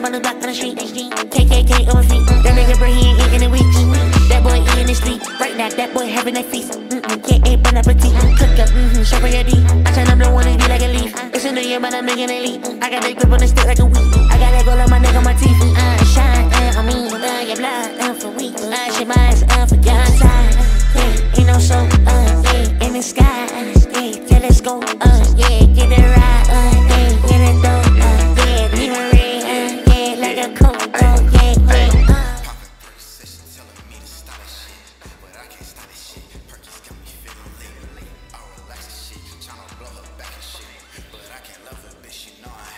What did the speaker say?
light on the street kkk on my feet. That nigga bro, he ain't eating in weeks. That boy eating his sleep. Right now, that boy having that feast. Mm-mm, can't eat bon appetit. Cook up, mm-hmm, show for your D. I turn up the one and be like a leaf. It's a new year, but I'm making a leap. I got that grip on the stick like a weed. I got that gold on my neck on my teeth. Uh, shine, uh, on me, uh, your blood, uh, for weeks. Uh, shit, mine, uh, for your side. Yeah, ain't no soul, uh, yeah, in the sky. Uh, yeah, yeah, uh, yeah, get it right, uh, of ambition I